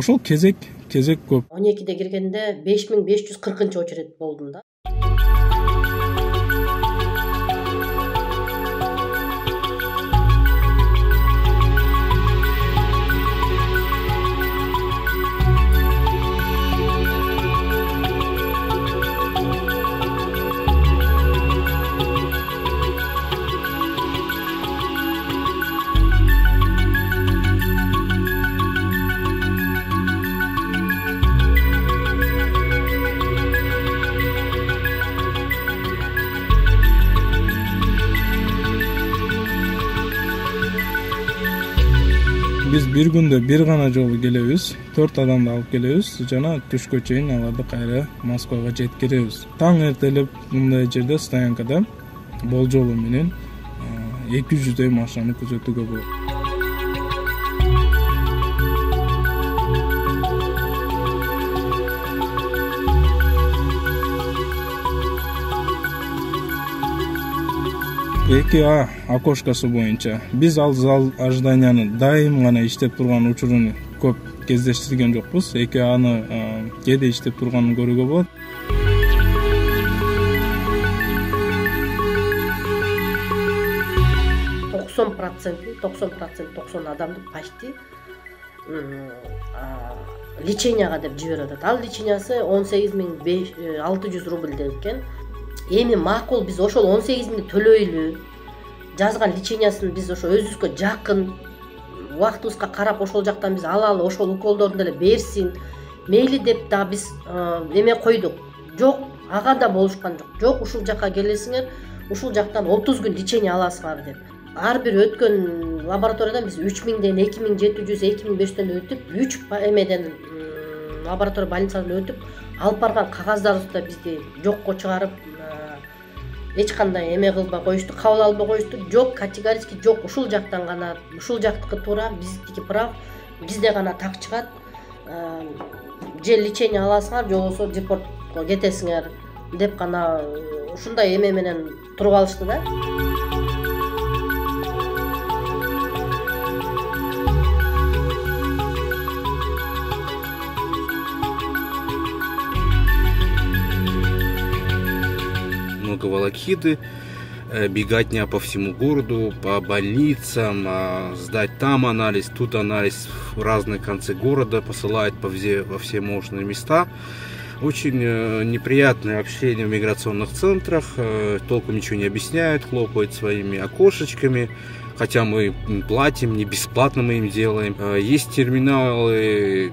ошол кезек кезек көп. он экиде киргенде беш миң беш жүз кыркынчы очередь болдум да. Биз бир күндө бир гана жолу келебиз төрт адамды алып келебиз жана түшкө чейин аларды кайра москвага жеткиребиз таң эртелеп мындай жерде стоянкада болжолу менен эки жүздөй машинаны күзөтүүгө болот эки а окошкосу боюнча биз ал зал ожиданияны дайым гана иштеп турган учурун көп кездештирген жокпуз. Эки аны кээде иштеп турганын көрүүгө болот. Токсон проценти токсон процент токсон адамды почти леченияга деп жиберип атат. Ал лечениясы он сегиз миң э, алты жүз рубль деп экен эми макул биз ошол он сегиз миңди төлөйлү жазган лечениясын биз ошо өзүбүзгө жакын убактыбызга карап ошол жактан биз алалы ошол уколдорун деле берсин. Мейли деп дагы биз эме койдук. Жок ага да болушкан жок. Жок ушул жака келесиңер ушул жактан отуз күн лечение аласыңар деп. Ар бир өткөн лабораториядан биз үч миңден эки миң жети жүз эки миң беш жүздөн өтүп үч эмеден лаборатория больницадан өтүп алып барган кагаздарыбызды да бизди жокко чыгарып эч кандай эме кылбай коюшту кабыл албай коюшту жок категорически жок. Ушул жактан гана ушул жактыкы туура биздики прав. Бизде гана так чыгат. Э, же лечение аласыңар же болбосо депортко кетесиңер деп гана ушундай эме менен туруп алышты да волокиты, э, беготня по всему городу, по больницам, а, сдать там анализ, тут анализ, в разные концы города посылают по все, во все можные места. Очень э, неприятное общение в миграционных центрах, э, толком ничего не объясняют, хлопают своими окошечками, хотя мы платим, не бесплатно мы им делаем. Есть терминалы,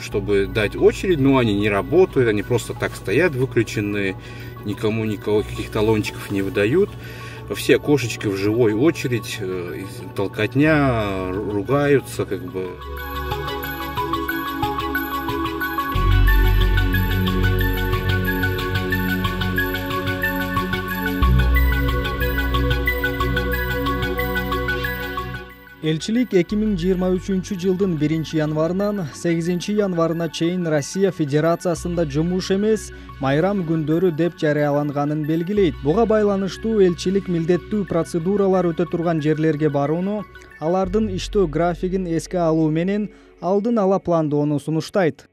чтобы дать очередь, но они не работают, они просто так стоят выключенные никому никого каких талончиков не выдают. Все окошечки в живой очередь, э, толкотня, ругаются, как бы. Элчилик эки миң жыйырма үчүнчү жылдын биринчи январынан сегизинчи январына чейин россия федерациясында жумуш эмес майрам күндөрү деп жарыяланганын белгилейт. Буга байланыштуу элчилик милдеттүү процедуралар өтө турган жерлерге барууну алардын иштөө графигин эске алуу менен алдын ала пландоону сунуштайт